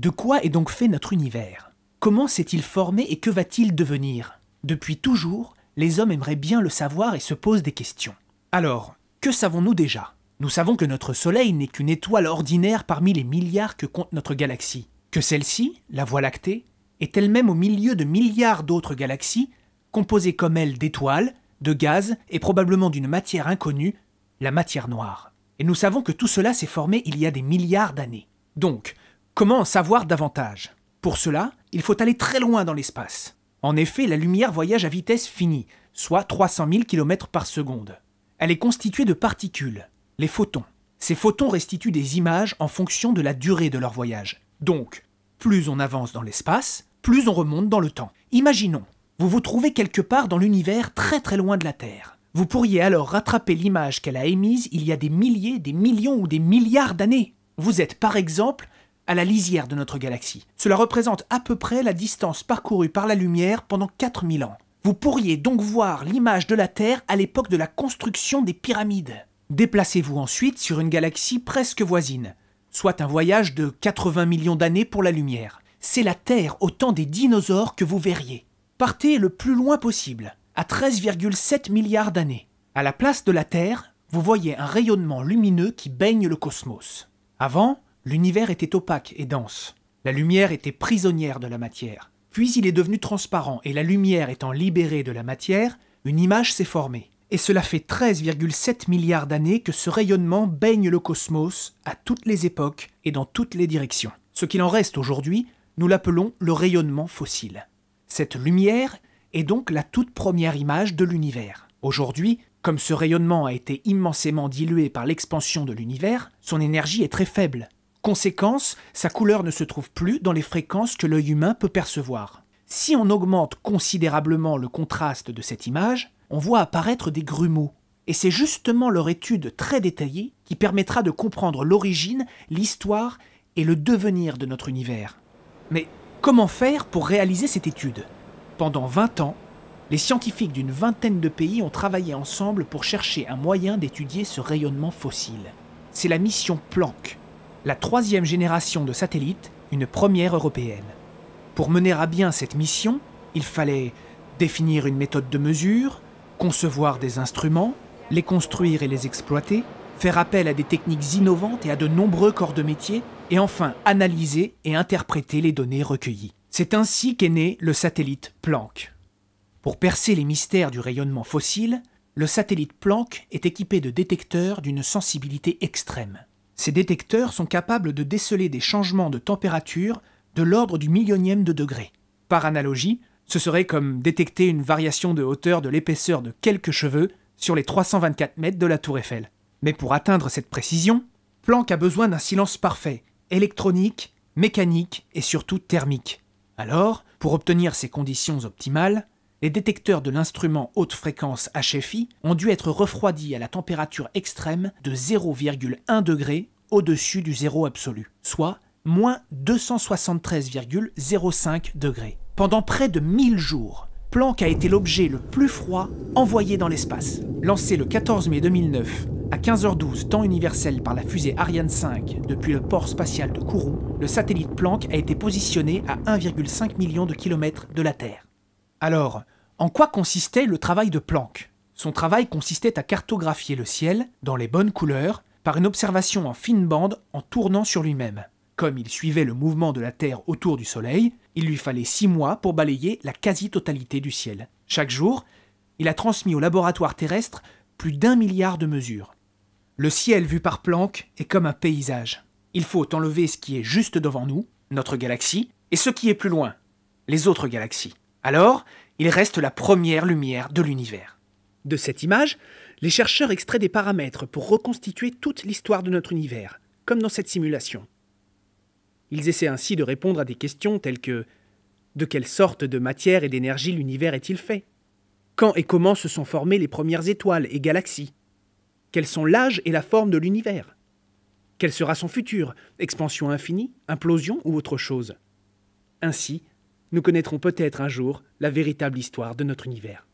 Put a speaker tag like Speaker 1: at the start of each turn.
Speaker 1: De quoi est donc fait notre univers? Comment s'est-il formé et que va-t-il devenir? Depuis toujours, les hommes aimeraient bien le savoir et se posent des questions. Alors, que savons-nous déjà? Nous savons que notre Soleil n'est qu'une étoile ordinaire parmi les milliards que compte notre galaxie, que celle-ci, la Voie lactée, est elle-même au milieu de milliards d'autres galaxies, composées comme elle d'étoiles, de gaz et probablement d'une matière inconnue, la matière noire. Et nous savons que tout cela s'est formé il y a des milliards d'années. Donc, comment en savoir davantage? Pour cela, il faut aller très loin dans l'espace. En effet, la lumière voyage à vitesse finie, soit 300 000 km par seconde. Elle est constituée de particules, les photons. Ces photons restituent des images en fonction de la durée de leur voyage. Donc, plus on avance dans l'espace, plus on remonte dans le temps. Imaginons, vous vous trouvez quelque part dans l'univers très très loin de la Terre. Vous pourriez alors rattraper l'image qu'elle a émise il y a des milliers, des millions ou des milliards d'années. Vous êtes par exemple à la lisière de notre galaxie. Cela représente à peu près la distance parcourue par la lumière pendant 4000 ans. Vous pourriez donc voir l'image de la Terre à l'époque de la construction des pyramides. Déplacez-vous ensuite sur une galaxie presque voisine, soit un voyage de 80 millions d'années pour la lumière. C'est la Terre au temps des dinosaures que vous verriez. Partez le plus loin possible, à 13,7 milliards d'années. À la place de la Terre, vous voyez un rayonnement lumineux qui baigne le cosmos. Avant, l'univers était opaque et dense. La lumière était prisonnière de la matière. Puis il est devenu transparent et la lumière étant libérée de la matière, une image s'est formée. Et cela fait 13,7 milliards d'années que ce rayonnement baigne le cosmos à toutes les époques et dans toutes les directions. Ce qu'il en reste aujourd'hui, nous l'appelons le rayonnement fossile. Cette lumière est donc la toute première image de l'univers. Aujourd'hui, comme ce rayonnement a été immensément dilué par l'expansion de l'univers, son énergie est très faible. Conséquence, sa couleur ne se trouve plus dans les fréquences que l'œil humain peut percevoir. Si on augmente considérablement le contraste de cette image, on voit apparaître des grumeaux. Et c'est justement leur étude très détaillée qui permettra de comprendre l'origine, l'histoire et le devenir de notre univers. Mais Comment faire pour réaliser cette étude? Pendant 20 ans, les scientifiques d'une vingtaine de pays ont travaillé ensemble pour chercher un moyen d'étudier ce rayonnement fossile. C'est la mission Planck, la troisième génération de satellites, une première européenne. Pour mener à bien cette mission, il fallait définir une méthode de mesure, concevoir des instruments, les construire et les exploiter, faire appel à des techniques innovantes et à de nombreux corps de métier et enfin analyser et interpréter les données recueillies. C'est ainsi qu'est né le satellite Planck. Pour percer les mystères du rayonnement fossile, le satellite Planck est équipé de détecteurs d'une sensibilité extrême. Ces détecteurs sont capables de déceler des changements de température de l'ordre du millionième de degré. Par analogie, ce serait comme détecter une variation de hauteur de l'épaisseur de quelques cheveux sur les 324 mètres de la tour Eiffel. Mais pour atteindre cette précision, Planck a besoin d'un silence parfait électronique, mécanique et surtout thermique. Alors, pour obtenir ces conditions optimales, les détecteurs de l'instrument haute fréquence HFI ont dû être refroidis à la température extrême de 0,1 degré au-dessus du zéro absolu, soit moins 273,05 degrés. Pendant près de 1000 jours, Planck a été l'objet le plus froid envoyé dans l'espace. Lancé le 14 mai 2009 à 15h12, temps universel par la fusée Ariane 5 depuis le port spatial de Kourou, le satellite Planck a été positionné à 1,5 million de kilomètres de la Terre. Alors, en quoi consistait le travail de Planck? Son travail consistait à cartographier le ciel, dans les bonnes couleurs, par une observation en fine bande en tournant sur lui-même. Comme il suivait le mouvement de la Terre autour du Soleil, il lui fallait six mois pour balayer la quasi-totalité du ciel. Chaque jour, il a transmis au laboratoire terrestre plus d'un milliard de mesures. Le ciel vu par Planck est comme un paysage. Il faut enlever ce qui est juste devant nous, notre galaxie, et ce qui est plus loin, les autres galaxies. Alors, il reste la première lumière de l'univers. De cette image, les chercheurs extraient des paramètres pour reconstituer toute l'histoire de notre univers, comme dans cette simulation. Ils essaient ainsi de répondre à des questions telles que de quelle sorte de matière et d'énergie l'univers est-il fait? Quand et comment se sont formées les premières étoiles et galaxies? Quels sont l'âge et la forme de l'univers? Quel sera son futur? Expansion infinie? Implosion? Ou autre chose? Ainsi, nous connaîtrons peut-être un jour la véritable histoire de notre univers.